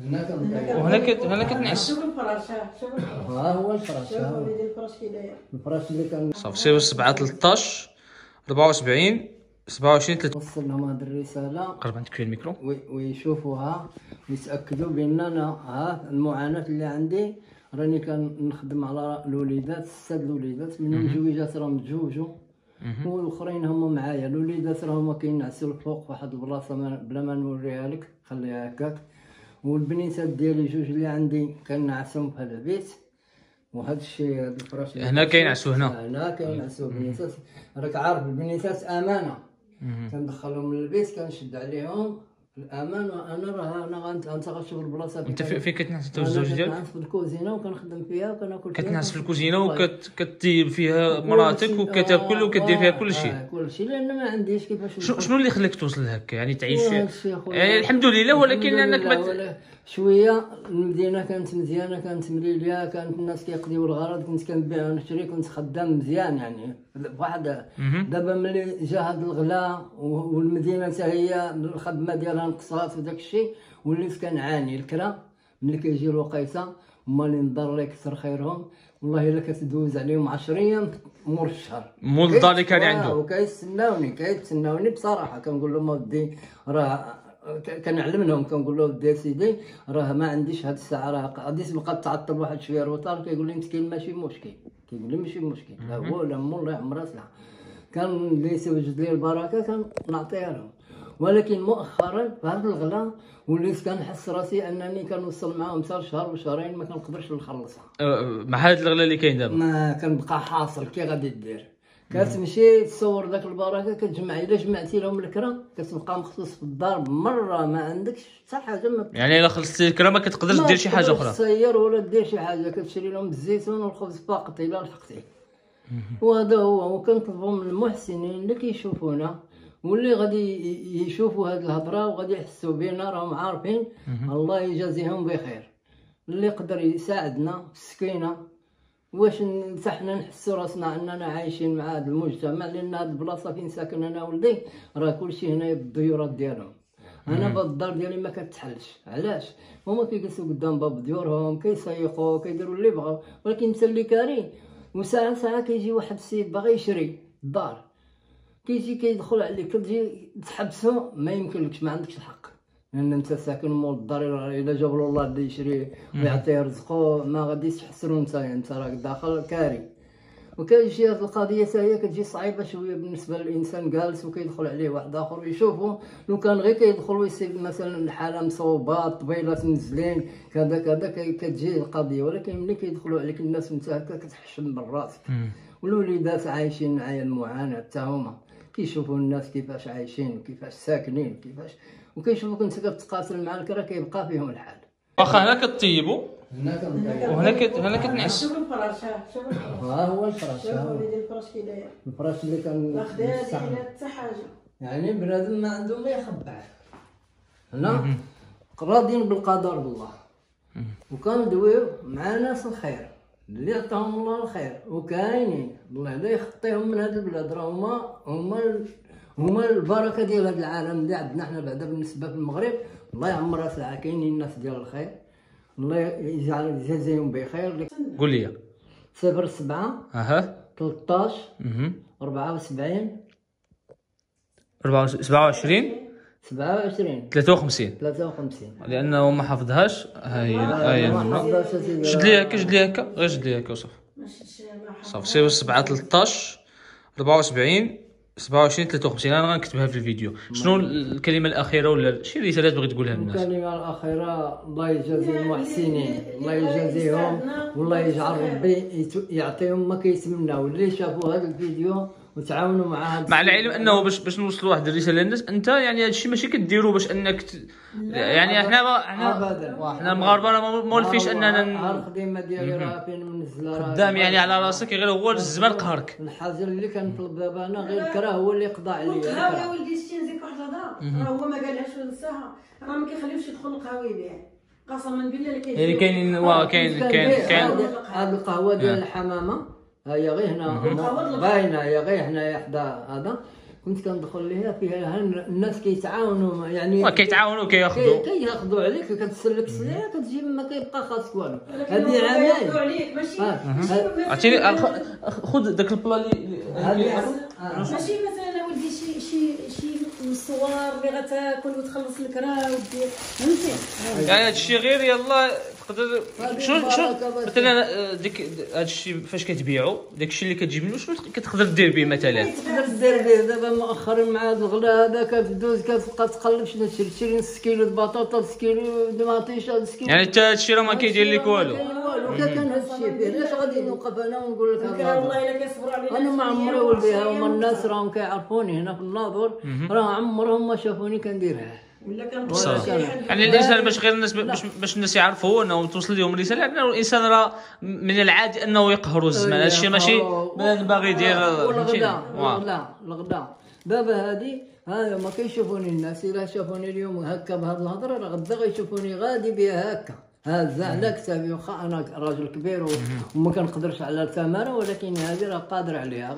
هنا كنطيب وهنا كت هنا كتنعس شوف الفراش ها شوف الفراش ها هو الفراش ها هو. الفراش كي داير الفراش اللي كان صافي سير 7 13 74 27 3 وصل لهم هذه الرسالة. قرب عندك الميكرو. وي- ويشوفوها ويتأكدوا بأن أنا ها المعاناة اللي عندي راني كنخدم على الوليدات ست الوليدات من الجويجات راهم تزوجوا والآخرين هما معايا. الوليدات راهم كينعسوا الفوق في واحد البلاصة بلا ما نوريها لك خليها هكاك. والبنيتات ديالي جوج اللي عندي كنعسهم في هذا البيت. وهذا الشيء هذا الفراش هنا كينعسوا هنا. هنا كينعسوا البنيتات راك عارف البنيتات أمانة. كندخلهم للبيت كنشد عليهم. في الأمان وأنا راه أنا انت غتشوف البلاصة أنت في- فين كتنعس أنت والزوج ديالك؟ كنعس في الكوزينة وكنخدم فيها وكناكل فيها كتنعس في الكوزينة. وكتطيب فيها مراتك وكتاكل وكدير فيها كل شيء كل شيء لأن ما عنديش كيفاش شنو شنو اللي خلاك توصل لهكا؟ يعني تعيش. يعني الحمد لله ولكن أنك شوية المدينة كانت مزيانة كانت مليلية كانت الناس كيقضيو الغرض كنت كنبيع ونشري كنت خدام مزيان يعني. واحد دابا ملي جا هذا الغلا والمدينة حتى هي الخدمة ديالها نقصات وداك الشيء وليت كنعاني الكرا. ملي كيجي الوقيتة هما اللي نضر الله يكثر خيرهم. والله إلا كتدوز عليهم 10 أيام مور الشهر. مول الدار اللي كان عنده. وكيتسناوني كيتسناوني بصراحة. كنقول لهم اودي راه كنعلم لهم كنقول له ودي سيدي راه ما عنديش هاد الساعة راه غادي تبقى تعطل واحد شوية retard كيقول لي مسكين ماشي مشكل. كيقول لي ماشي مشكل. لا هو لا مو الله يعمرها سلعه كان اللي يوجد لي البركة كنعطيها لهم. ولكن مؤخرا في هذا الغلا وليت كنحس راسي أنني كنوصل معاهم حتى شهر وشهرين ما كنقدرش نخلصها. أه، مع هذا الغلا اللي كاين دابا؟ ما كنبقى حاصل. كي غادي دير؟ كتمشي تصور داك البركة كتجمع إلا جمعتي لهم الكرا كتبقى مخصوص في الدار مرة ما عندكش حتى حاجة ما يعني إلا خلصتي الكرا ما كتقدرش دير شي حاجة أخرى. تصير ولا دير شي حاجة كتشري لهم الزيتون والخبز فقط إلا لحقتي. وهذا هو وكنطلبوا من المحسنين اللي كيشوفونا واللي غادي يشوفوا هذه الهضرة وغادي يحسوا بينا راهم عارفين الله يجازيهم بخير. اللي يقدر يساعدنا السكينه واش حنا نحسوا راسنا أننا عايشين مع هذا المجتمع لأن هذه البلاصة فين ساكن أنا ولدي راه كلشي هنا بالديورات ديالهم. أنا باب الدار ديالي ما كتحلش. علاش؟ هما كيجلسوا قدام باب ديورهم كيسيقوا كيديروا اللي بغاو. ولكن انت اللي كاري وساعة ساعة كيجي واحد السيد باغي يشري الدار. كيجي كيدخل عليك كتجي تحبسو ما يمكنلكش ما عندكش الحق. لأن أنت ساكن مول الدار الا جاب له الله اللي يشري ويعطيه رزقه ما غاديش تحسرو انت أنت راك داخل كاري. وكيجي هاد القضية هي كتجي صعيبة شوية بالنسبة للإنسان جالس وكيدخل عليه واحد آخر ويشوفه لو كان غير كيدخل ويصيب مثلا الحالة مصوبة طبيلات منزلين كذا كذا كتجي القضية. ولكن ملي كيدخلوا عليك الناس وأنت هكا كتحشم من راسك والوليدات عايشين معايا المعاناة حتى هما. كيشوفوا الناس كيفاش عايشين وكيفاش ساكنين كيفاش وكيشوفوك انت كتقاتل مع الكرا كيبقى فيهم الحال. واخا هنا كطيبوا هنا وهنا كت هنا كتنعس شوف الفراش شوف الفراش ها هو الفراش شوف. وليدي الفراش كي داير الفراش اللي كان حتى حاجة. يعني بنادم ما عنده ما يخبع هنا؟ راضيين بالقدر بالله. وكندويو مع ناس الخير. اللي عطاهم الله الخير. وكاينين. الله لا يخطيهم من هذه البلاد. راه هما هما هما البركة ديال هذا العالم اللي عندنا حنا بعدا بالنسبة في المغرب. الله يعمرها ساعة كاينين الناس ديال الخير. الله يجعل يجازيهم بخير. قول لي. صفر سبعة أها. 13 مهم. 74 24 27 27 53 53 لأنه ما حافظهاش. ها هي. شد لي هكا شد لي هكا. غير شد لي هكا وصافي. صافي سير 7 13 74 27 53 أنا غنكتبها في الفيديو. شنو الكلمة الأخيرة ولا شي رساله بغيت تقولها للناس؟ الكلمة الأخيرة الله يجازي المحسنين. الله يجازيهم. والله يجعل ربي يعطيهم ما كيتمناو. اللي شافوا هذا الفيديو وتعاونوا مع مع العلم أنه باش باش نوصلوا واحد الرسالة. للناس أنت يعني هذا الشيء ماشي كديروا باش أنك ت... يعني إحنا ما إحنا إحنا المغاربه راه ما مولفيش أننا الخدمة ديالي راه فين منزلة راه خدام يعني على راسك غير هو الزمان قهرك. الحاجة اللي كنطلب دابا أنا غير الكرا هو اللي يقضى عليا. والقهاوي يا. ولدي شتي نزيد واحد الهضرة؟ راه هو ما قالهاش ونساها راه ما كيخليوش يدخل القهاوي يبيع. قسما بالله اللي كيجي يعني كاينين واه كاين كاين كاين هذه- هذه القهوة ديال الحمامة. هي غير هنا باينة هي غير هنايا حدا هذا كنت كندخل ليها فيها الناس كيتعاونوا يعني وكيتعاونوا كي- كياخذوا كياخذوا عليك كتسلك السلعه كتجي ما كيبقى خاصك والو. هذه عامين عليك ماشي؟ آه. الخ- خذ داك البلا اللي. ماشي مثلا ولدي شي شي شي الصوار اللي غتاكل وتخلص الكرا ودير. فهمتي؟ يعني هذا الشيء غير يلا تقدر شنو شنو. مثلا ديك هذا الشيء فاش كتبيعو داك الشيء اللي كتجيب منه شنو كتقدر دير به مثلا؟ تقدر دير به دابا مؤخرا مع هذا الغلا هذا كتدوز كتبقى تقلب شنو تشري تشري نص كيلو د بطاطا نص كيلو د مطيشه نص كيلو يعني حتى هذا الشيء راه ما كيدير لك والو. والو كان كان هذا الشيء فيه علاش غادي نوقف أنا ونقول لك هذا والله إلا كيصبروا علينا أنا ما عمري وعشرة ولدي هما الناس راهم كيعرفوني هنا في الناظور راه عمرهم ما شافوني كنديرها. ولا يعني الإنسان باش غير الناس باش, باش الناس يعرفوا أنه توصل لهم الرساله انه الإنسان راه من العادي أنه يقهر الزمان هذا الشيء ماشي باغي يدير واه. والغدا الغدا دابا هادي هذا ما كيشوفوني الناس إلا شافوني اليوم هكا بهذه الهضرة راه غدا غيشوفوني غادي بها هكا. هذا على كتابي واخا أنا راجل كبير وما كنقدرش على الثمرة ولكن هذه راه قادر عليها.